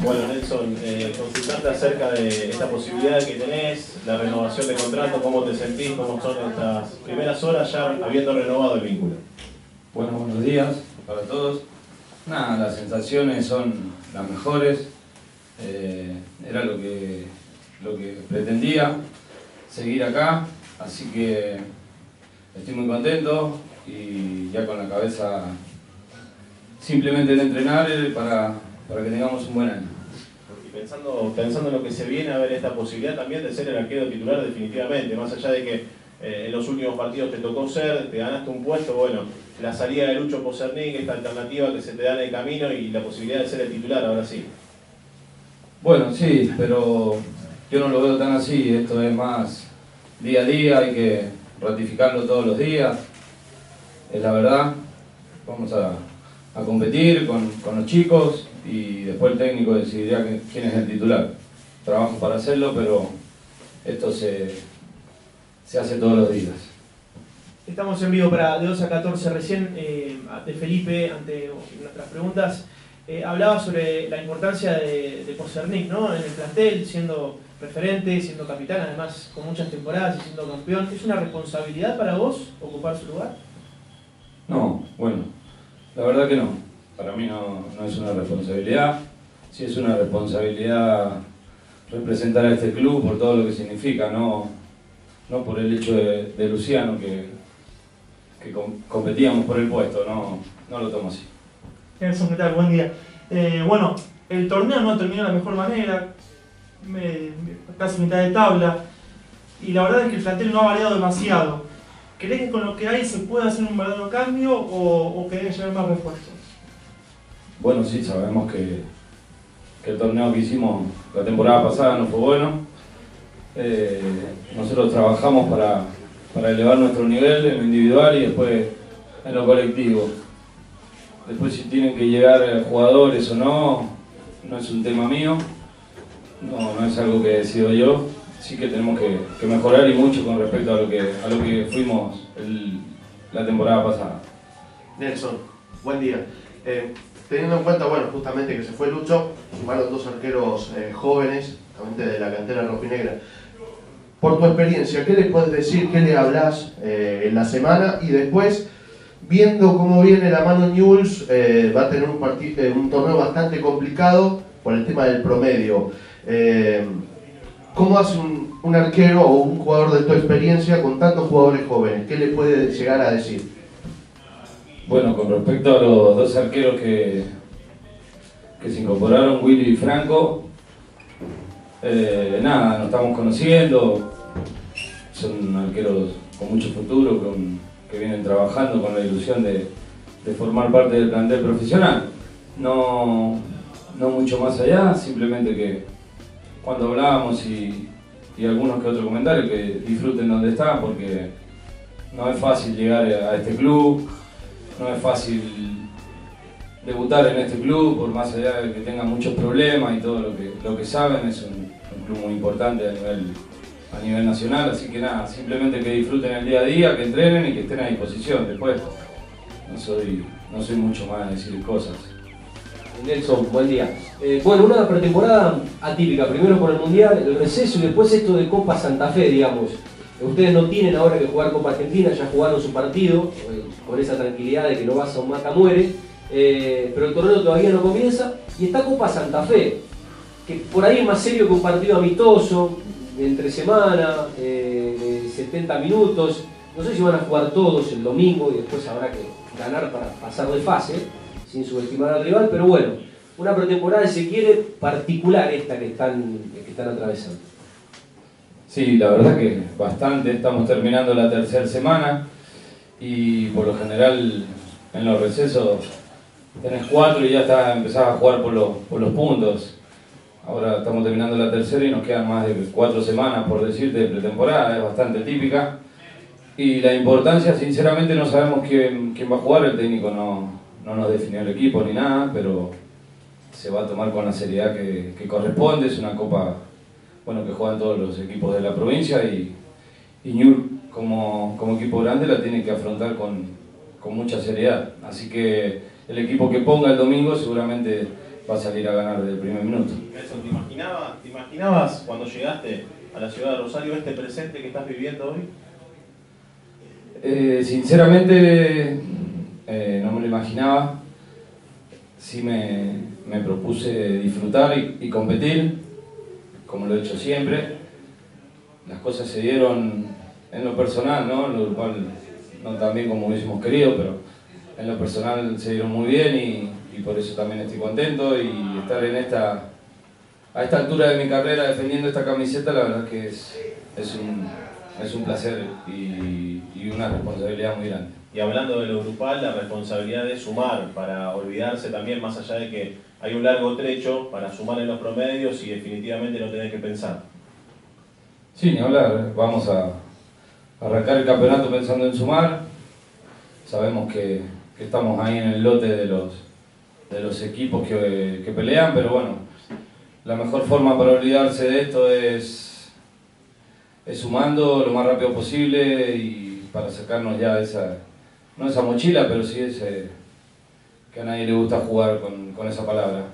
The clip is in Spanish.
Bueno, Nelson, eh, acerca de esta posibilidad que tenés, la renovación de contrato, cómo te sentís, cómo son estas primeras horas ya habiendo renovado el vínculo. Bueno, buenos días para todos. Nada, las sensaciones son las mejores. Eh, era lo que, lo que pretendía, seguir acá. Así que estoy muy contento y ya con la cabeza simplemente en entrenar para, para que tengamos un buen año. Y pensando, pensando en lo que se viene a ver esta posibilidad también de ser el arquero titular definitivamente, más allá de que eh, en los últimos partidos te tocó ser, te ganaste un puesto, bueno, la salida de Lucho Posernik, esta alternativa que se te da en el camino y la posibilidad de ser el titular, ahora sí. Bueno, sí, pero yo no lo veo tan así, esto es más día a día, hay que ratificarlo todos los días, es la verdad, vamos a, a competir con, con, los chicos y después el técnico decidirá quién es el titular. Trabajo para hacerlo, pero esto se, se hace todos los días. Estamos en vivo para de 2 a 14 recién, eh, de Felipe, ante nuestras preguntas, eh, hablaba sobre la importancia de, de ¿no? en el plantel, siendo referente, siendo capitán, además con muchas temporadas y siendo campeón. ¿Es una responsabilidad para vos ocupar su lugar? No, bueno, la verdad que no. Para mí no, no es una responsabilidad. Sí es una responsabilidad representar a este club por todo lo que significa, no, no por el hecho de, Luciano que, que competíamos por el puesto, no, no lo tomo así. Nelson, ¿qué tal? Buen día. Eh, bueno, el torneo no terminó de la mejor manera, casi mitad de tabla, y la verdad es que el plantel no ha variado demasiado. ¿Crees que con lo que hay se puede hacer un verdadero cambio o, o querés llevar más refuerzos? Bueno, sí, sabemos que, que, el torneo que hicimos la temporada pasada no fue bueno. Eh, nosotros trabajamos para, para elevar nuestro nivel en lo individual y después en lo colectivo. Después si tienen que llegar jugadores o no, no es un tema mío, no, no es algo que decido yo. Sí que tenemos que, mejorar y mucho con respecto a lo que, a lo que fuimos la temporada pasada. Nelson, buen día. Eh, teniendo en cuenta, bueno, justamente que se fue Lucho, sumaron dos arqueros eh, jóvenes, justamente de la cantera rojinegra. Por tu experiencia, ¿qué le puedes decir, qué le hablas eh, en la semana? Y después, viendo cómo viene la mano Newell's, eh, va a tener un, partido, un torneo bastante complicado por el tema del promedio. Eh, ¿Cómo hace un, arquero o un jugador de tu experiencia con tantos jugadores jóvenes? ¿Qué le puede llegar a decir? Bueno, con respecto a los dos arqueros que, que se incorporaron, Willy y Franco, eh, nada, nos estamos conociendo, son arqueros con mucho futuro, con, que vienen trabajando con la ilusión de, de formar parte del plantel profesional. No, no mucho más allá, simplemente que cuando hablábamos y, y algunos que otros comentarios que disfruten donde están porque no es fácil llegar a este club, no es fácil debutar en este club, por más allá de que tengan muchos problemas y todo lo que, lo que saben, es un, club muy importante a nivel, a nivel nacional, así que nada, simplemente que disfruten el día a día, que entrenen y que estén a disposición después. No soy, no soy mucho más de decir cosas. Nelson, buen día. Eh, bueno, una pretemporada atípica, primero por el Mundial, el receso y después esto de Copa Santa Fe, digamos. Ustedes no tienen ahora que jugar Copa Argentina, ya jugaron su partido, eh, con esa tranquilidad de que no vas a un mata muere, eh, pero el torneo todavía no comienza. Y está Copa Santa Fe, que por ahí es más serio que un partido amistoso, entre semana, eh, 70 minutos. No sé si van a jugar todos el domingo y después habrá que ganar para pasar de fase sin subestimar al rival, pero bueno, una pretemporada, se quiere, particular esta que están, que están atravesando. Sí, la verdad que bastante, estamos terminando la tercera semana y por lo general en los recesos tenés cuatro y ya está, empezás a jugar por los, por los puntos. Ahora estamos terminando la tercera y nos quedan más de cuatro semanas, por decirte, de pretemporada, es bastante típica. Y la importancia, sinceramente, no sabemos quién, quién va a jugar, el técnico no, no nos definió el equipo ni nada, pero se va a tomar con la seriedad que, que corresponde. Es una copa bueno, que juegan todos los equipos de la provincia y, y Ñur como, como equipo grande la tiene que afrontar con, con mucha seriedad. Así que el equipo que ponga el domingo seguramente va a salir a ganar desde el primer minuto. Nelson, ¿te imaginabas, ¿te imaginabas cuando llegaste a la ciudad de Rosario este presente que estás viviendo hoy? Eh, sinceramente, eh, no me lo imaginaba. Sí me, me propuse disfrutar y, y competir, como lo he hecho siempre. Las cosas se dieron en lo personal, ¿no? Lo cual no tan bien como hubiésemos querido, pero en lo personal se dieron muy bien y, por eso también estoy contento y estar en esta, a esta altura de mi carrera defendiendo esta camiseta, la verdad que es, es, un, es un placer y una responsabilidad muy grande. Y hablando de lo grupal, la responsabilidad de sumar, para olvidarse también, más allá de que hay un largo trecho, para sumar en los promedios y definitivamente no tener que pensar. Sí, ni hablar, vamos a arrancar el campeonato pensando en sumar. Sabemos que, que estamos ahí en el lote de los, de los equipos que, que pelean, pero bueno, la mejor forma para olvidarse de esto es, es sumando lo más rápido posible y para sacarnos ya esa, no esa mochila, pero sí ese que a nadie le gusta jugar con, con esa palabra.